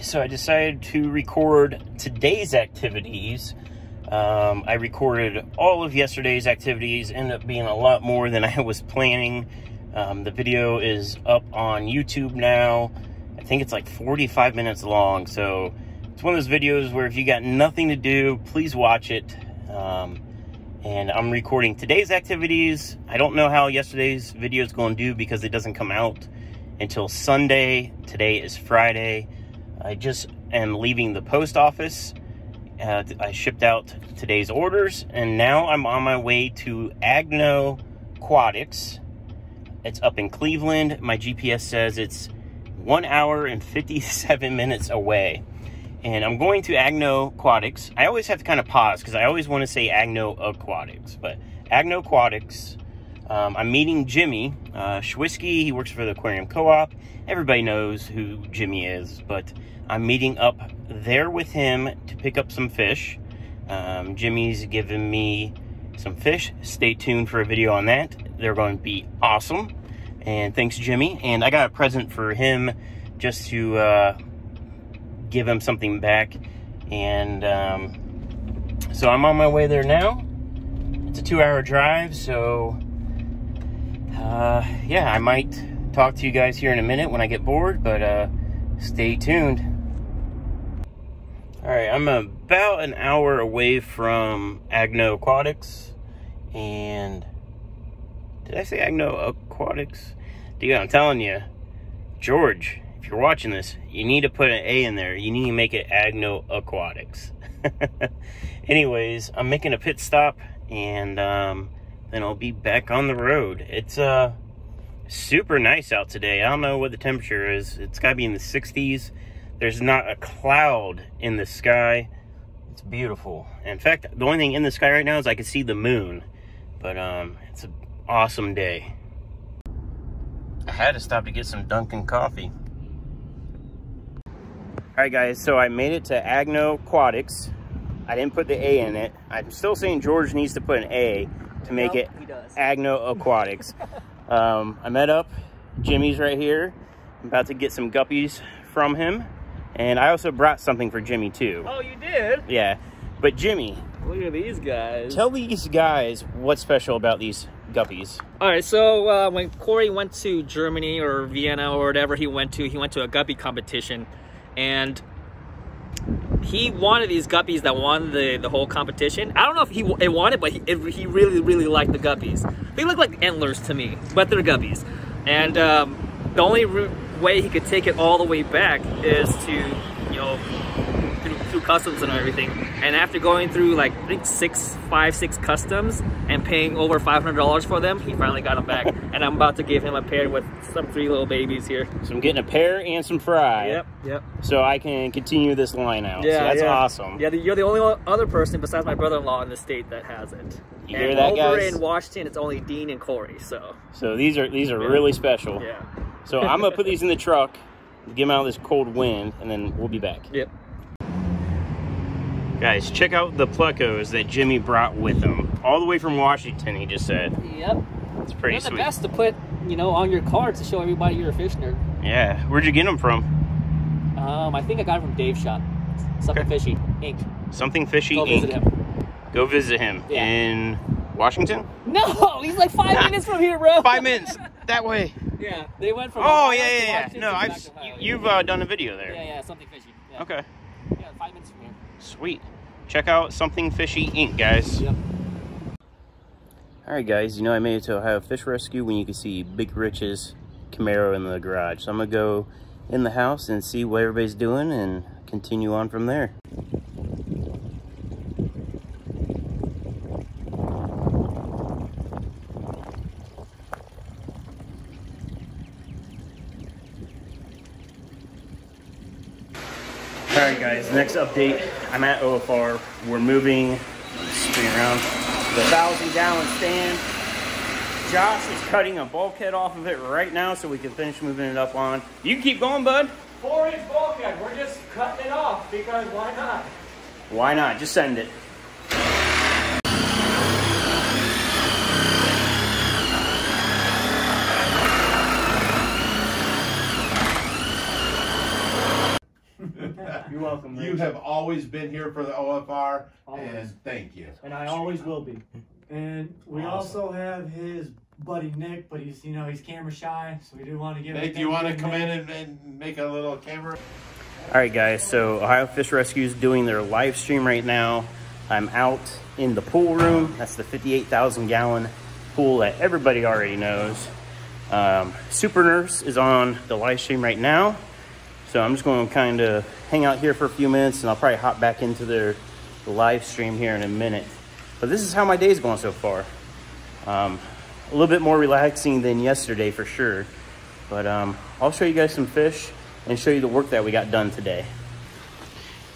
So I decided to record today's activities. Um, I recorded all of yesterday's activities, ended up being a lot more than I was planning. Um, the video is up on YouTube now. I think it's like 45 minutes long, so it's one of those videos where if you got nothing to do, please watch it. Um, and I'm recording today's activities. I don't know how yesterday's video is going to do because it doesn't come out until Sunday. Today is Friday. I just am leaving the post office. Uh, I shipped out today's orders, and now I'm on my way to Agno Aquatics. It's up in Cleveland. My GPS says it's one hour and 57 minutes away. And I'm going to Agno Aquatics. I always have to kind of pause because I always want to say Agno Aquatics, but Agno Aquatics. Um, I'm meeting Jimmy uh, Schwisky. He works for the Aquarium Co-op. Everybody knows who Jimmy is, but I'm meeting up there with him to pick up some fish. Um, Jimmy's given me some fish. Stay tuned for a video on that. They're going to be awesome. And thanks, Jimmy. And I got a present for him just to uh, give him something back. And um, so I'm on my way there now. It's a two hour drive, so uh, yeah, I might talk to you guys here in a minute when I get bored, but uh, stay tuned. All right, I'm about an hour away from Agno Aquatics, and did I say Agno Aquatics? Dude, I'm telling you, George, if you're watching this, you need to put an A in there. You need to make it Agno Aquatics. Anyways, I'm making a pit stop, and um, then I'll be back on the road. It's uh super nice out today. I don't know what the temperature is. It's got to be in the 60s. There's not a cloud in the sky. It's beautiful. In fact, the only thing in the sky right now is I can see the moon. But um, it's an awesome day. I had to stop to get some Dunkin' coffee. Alright guys, so I made it to Agno Aquatics. I didn't put the A in it. I'm still saying George needs to put an A to make it. Agno Aquatics. um, I met up. Jimmy's right here. I'm about to get some guppies from him. And I also brought something for Jimmy too. Oh, you did? Yeah. But Jimmy, Look at these guys. tell these guys what's special about these guppies. All right, so uh, when Cory went to Germany or Vienna or whatever he went to, he went to a guppy competition, and he wanted these guppies that won the, the whole competition. I don't know if he it wanted, but he, it, he really really liked the guppies. They look like antlers to me, but they're guppies. And um, the only way he could take it all the way back is to, you know, customs and everything. And after going through like I think six, five, six customs and paying over five hundred dollars for them, he finally got them back. and I'm about to give him a pair with some three little babies here. So I'm getting a pair and some fry. Yep, yep. So I can continue this line out. Yeah, so that's yeah. awesome. Yeah, the- you're the only other person besides my brother-in-law in the state that has it. You and hear that, over guys? in Washington, it's only Dean and Cory. So So these are these are really special. yeah. So I'm gonna put these in the truck, get them out of this cold wind, and then we'll be back. Yep. Guys, check out the plecos that Jimmy brought with him, all the way from Washington. He just said Yep. it's pretty They're the sweet. best to put, you know, on your card to show everybody you're a fish nerd. Yeah, where'd you get them from? Um, I think I got it from Dave's shop. Something Okay. fishy, Inc. Something Fishy Go Inc. visit him. Go visit him Yeah. in Washington. No, he's like five minutes from here, bro. Five minutes that way. Yeah, they went from. Oh Ohio yeah, yeah, yeah. No, I've you've uh, done a video there. Yeah, yeah, something fishy. Yeah. Okay, Yeah, five minutes from here. Sweet. Check out Something Fishy Inc. Guys. Yep. All right, guys. You know I made it to Ohio Fish Rescue when you can see Big Rich's Camaro in the garage. So I'm gonna go in the house and see what everybody's doing and continue on from there. All right, guys. Next update. I'm at OFR. We're moving. Spin around the thousand gallon stand. Josh is cutting a bulkhead off of it right now so we can finish moving it up on. You can keep going, bud. Four inch bulkhead. We're just cutting it off because why not? Why not? Just send it. You're. You have always been here for the OFR, Always. and thank you. and I always will be. And we Awesome. also have his buddy Nick, but he's you know he's camera shy, so we do want to give. Nick, a do you want to to come Nick. in and, and make a little camera? All right, guys. So Ohio Fish Rescue is doing their live stream right now. I'm out in the pool room. That's the 58,000 gallon pool that everybody already knows. Um, Super Nurse is on the live stream right now. So I'm just going to kind of hang out here for a few minutes and I'll probably hop back into their the live stream here in a minute. But this is how my day's going so far. Um, a little bit more relaxing than yesterday for sure. But um, I'll show you guys some fish and show you the work that we got done today.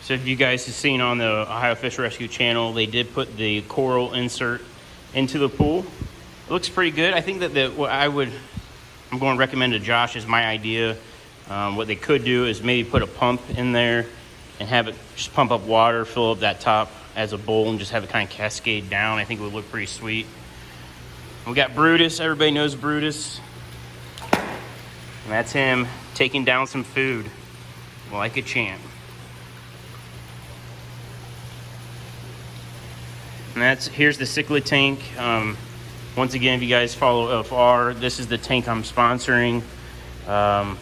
So if you guys have seen on the Ohio Fish Rescue channel, they did put the coral insert into the pool. It looks pretty good. I think that the, what I would, I'm going to recommend to Josh is my idea. Um, what they could do is maybe put a pump in there and have it just pump up water, fill up that top as a bowl and just have it kind of cascade down. I think it would look pretty sweet. We got Brutus. Everybody knows Brutus. And that's him taking down some food like a champ. And that's here's the cichlid tank. Um, once again, if you guys follow FR, this is the tank I'm sponsoring. Um,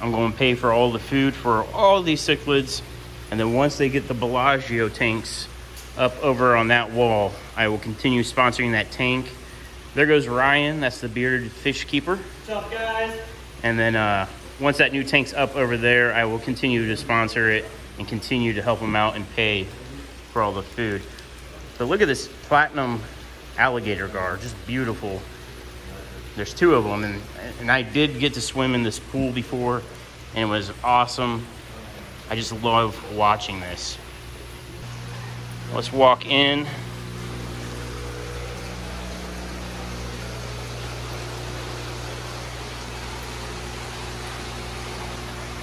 I'm going to pay for all the food for all these cichlids. And then once they get the Bellagio tanks up over on that wall, I will continue sponsoring that tank. There goes Ryan. That's the bearded fish keeper. What's up, guys? And then uh, once that new tank's up over there, I will continue to sponsor it and continue to help them out and pay for all the food. But look at this platinum alligator gar, just beautiful. There's two of them, and, and I did get to swim in this pool before, and it was awesome. I just love watching this. Let's walk in.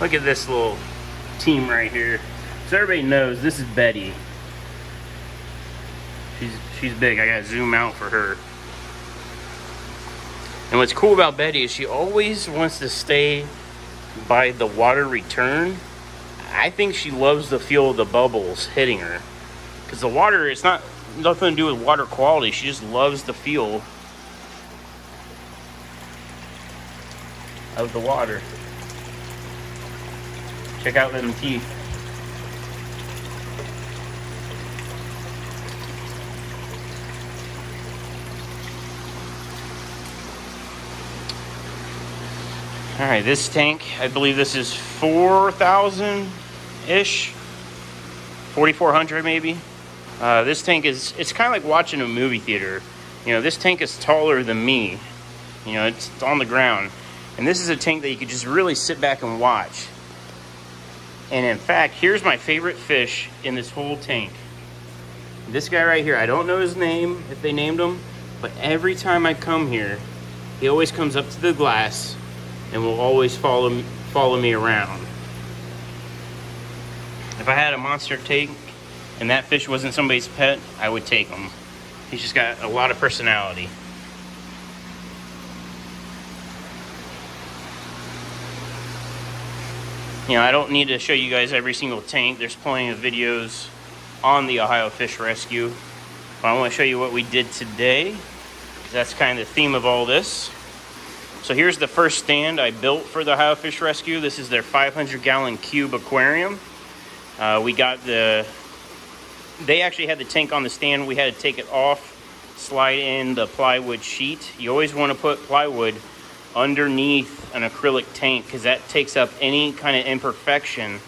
Look at this little team right here. So everybody knows this is Betty. She's she's big. I gotta zoom out for her. And what's cool about Betty is she always wants to stay by the water return. I think she loves the feel of the bubbles hitting her. Because the water, it's not nothing to do with water quality. She just loves the feel of the water. Check out them teeth. All right, this tank, I believe this is 4,000-ish, 4,400 maybe. Uh, this tank is, it's kind of like watching a movie theater. You know, this tank is taller than me. You know, it's on the ground. And this is a tank that you could just really sit back and watch. And in fact, here's my favorite fish in this whole tank. This guy right here, I don't know his name, if they named him, but every time I come here, he always comes up to the glass and will always follow follow me around. If I had a monster tank and that fish wasn't somebody's pet, I would take him. He's just got a lot of personality. You know, I don't need to show you guys every single tank. There's plenty of videos on the Ohio Fish Rescue. But I want to show you what we did today. That's kind of the theme of all this. So here's the first stand I built for the Ohio Fish Rescue. This is their 500 gallon cube aquarium. Uh, we got the, they actually had the tank on the stand. We had to take it off, slide in the plywood sheet. You always want to put plywood underneath an acrylic tank because that takes up any kind of imperfection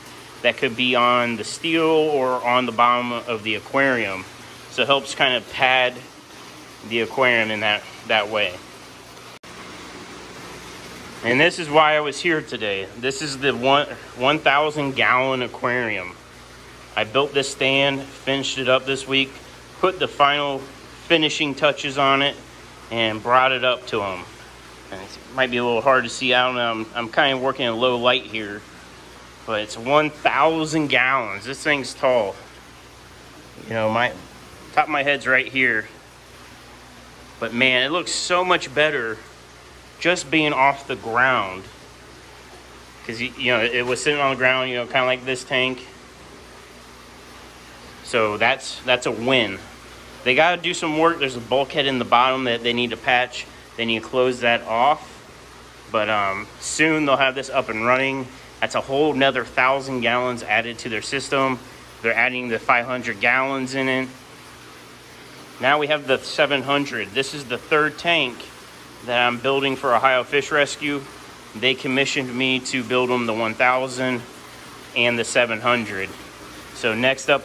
that could be on the steel or on the bottom of the aquarium. So it helps kind of pad the aquarium in that, that way. And this is why I was here today. This is the one 1,000 gallon aquarium. I built this stand, finished it up this week, put the final finishing touches on it, and brought it up to them. And it might be a little hard to see. I don't know. I'm, I'm kind of working in low light here. But it's 1,000 gallons. This thing's tall. You know, my top of my head's right here. But man, it looks so much better just being off the ground. Because, you know, it was sitting on the ground, you know, kind of like this tank. So that's that's a win. They got to do some work. There's a bulkhead in the bottom that they need to patch. They need to close that off. But um, soon they'll have this up and running. That's a whole another thousand gallons added to their system. They're adding the 500 gallons in it. Now we have the 700. This is the third tank that I'm building for Ohio Fish Rescue. They commissioned me to build them the 1000 and the 700. So next up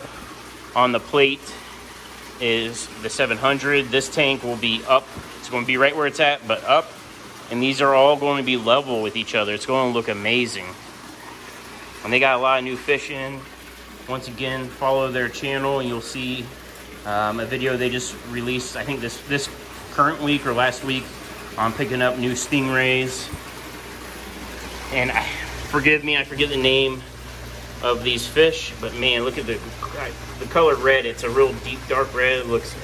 on the plate is the 700. This tank will be up. It's going to be right where it's at, but up. And these are all going to be level with each other. It's going to look amazing. And they got a lot of new fish in. Once again, follow their channel and you'll see um, a video they just released, I think this, this current week or last week, on picking up new stingrays. And I, forgive me, I forget the name of these fish, but man, look at the the color red. It's a real deep dark red. It looks,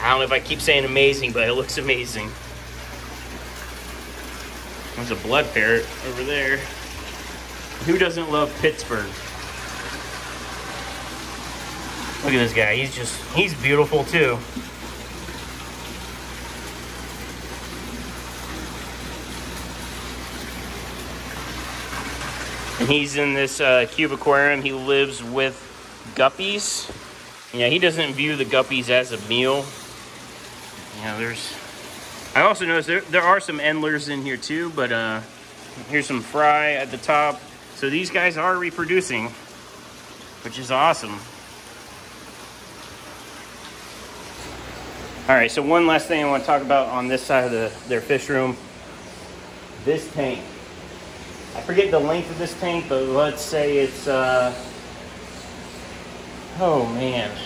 I don't know if I keep saying amazing, but it looks amazing. There's a blood parrot over there. Who doesn't love Pittsburgh? Look at this guy. He's just, he's beautiful too. And he's in this uh, cube aquarium. He lives with guppies. Yeah, he doesn't view the guppies as a meal. Yeah, there's... I also noticed there, there are some endlers in here too, but uh, here's some fry at the top. So these guys are reproducing, which is awesome. All right, so one last thing I want to talk about on this side of the, their fish room. This tank. I forget the length of this tank, but let's say it's, uh, oh man.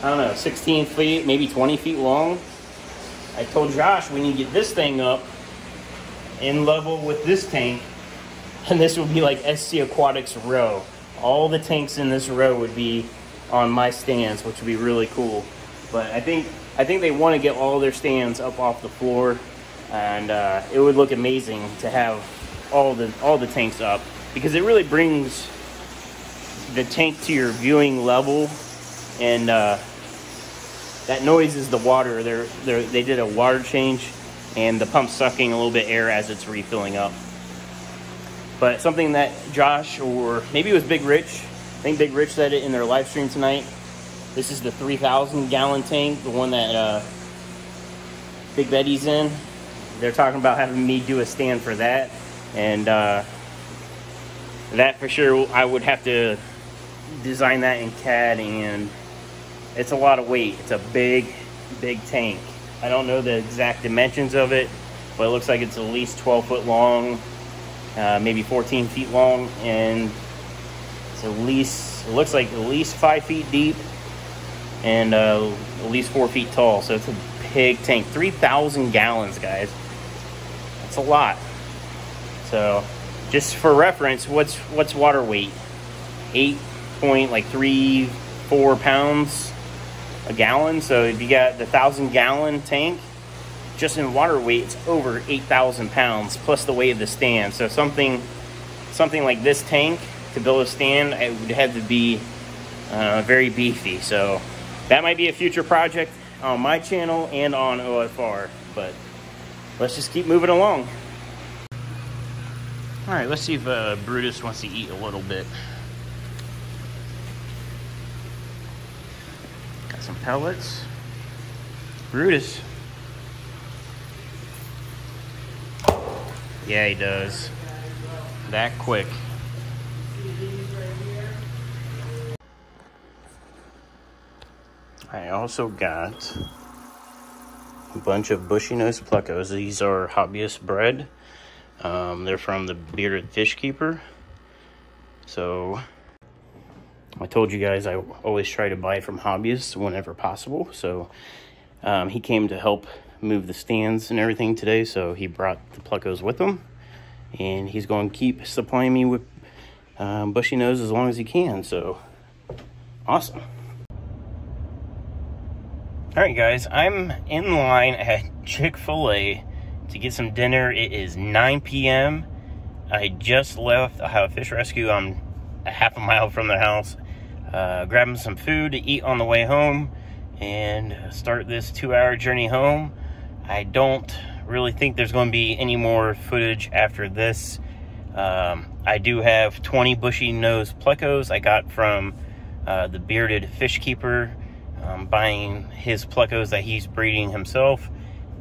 I don't know, 16 feet, maybe 20 feet long. I told Josh we need to get this thing up in level with this tank, and this would be like SC Aquatics row. All the tanks in this row would be on my stands, which would be really cool. But I think I think they want to get all their stands up off the floor, and uh, it would look amazing to have all the all the tanks up because it really brings the tank to your viewing level, and uh, that noise is the water. They're, they're they did a water change, and the pump's sucking a little bit air as it's refilling up. But something that Josh or maybe it was Big Rich I think Big Rich said it in their live stream tonight. This is the 3,000 gallon tank, the one that uh, Big Betty's in. They're talking about having me do a stand for that. And uh, that for sure, I would have to design that in CAD and it's a lot of weight. It's a big, big tank. I don't know the exact dimensions of it, but it looks like it's at least 12 foot long, uh, maybe 14 feet long, and it's at least, it looks like at least five feet deep and uh, at least four feet tall. So it's a big tank. 3,000 gallons, guys. A lot. So just for reference, what's what's water weight? Eight point like three, four pounds a gallon. So if you got the thousand gallon tank, just in water weight, it's over 8,000 pounds plus the weight of the stand. So something, something like this tank to build a stand, it would have to be uh, very beefy. So that might be a future project on my channel and on OFR. But let's just keep moving along. All right, let's see if uh, Brutus wants to eat a little bit. Got some pellets. Brutus. Yeah, he does. That quick. I also got a bunch of bushy nose plecos. These are hobbyist bred. Um, they're from the Bearded Fish Keeper. So I told you guys I always try to buy from hobbyists whenever possible. So um, he came to help move the stands and everything today. So he brought the plecos with him. And he's going to keep supplying me with um, bushy nose as long as he can. So awesome. All right, guys, I'm in line at Chick-fil-A to get some dinner. It is 9 p.m. I just left Ohio Fish Rescue. I'm a half a mile from the house. Uh, grabbing some food to eat on the way home and start this two hour journey home. I don't really think there's going to be any more footage after this. Um, I do have 20 bushy nose plecos I got from uh, the bearded fish keeper, um, buying his plecos that he's breeding himself.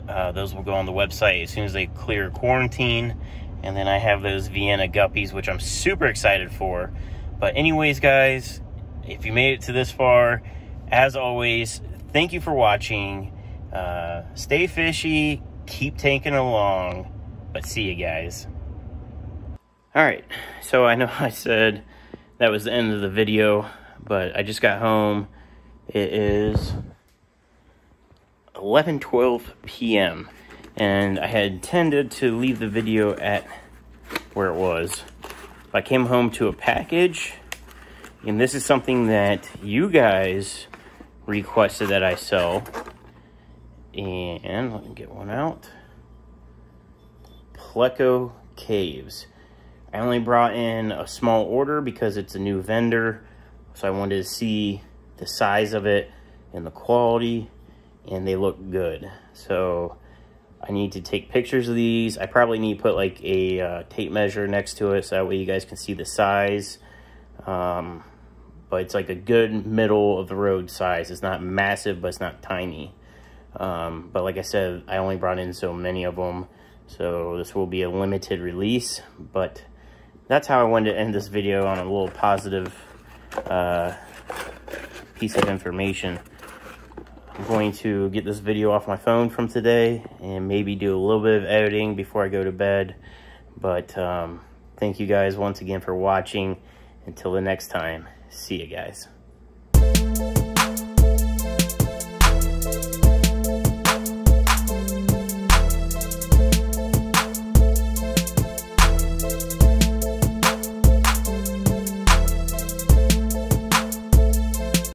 Uh, those will go on the website as soon as they clear quarantine. And then I have those Vienna guppies, which I'm super excited for. But anyways, guys, if you made it to this far, as always, thank you for watching. Uh, stay fishy, keep tanking along, but see you guys. All right, so I know I said that was the end of the video, but I just got home. It is 11:12 p.m. and I had intended to leave the video at where it was. I came home to a package, and this is something that you guys requested that I sell. And let me get one out. Pleco Caves. I only brought in a small order because it's a new vendor. So I wanted to see the size of it and the quality and they look good. So I need to take pictures of these. I probably need to put like a uh, tape measure next to it so that way you guys can see the size. Um, but it's like a good middle of the road size. It's not massive, but it's not tiny. Um, but like I said, I only brought in so many of them. So this will be a limited release, but that's how I wanted to end this video on a little positive uh, piece of information. I'm going to get this video off my phone from today and maybe do a little bit of editing before I go to bed. But um, thank you guys once again for watching. Until the next time, see you guys.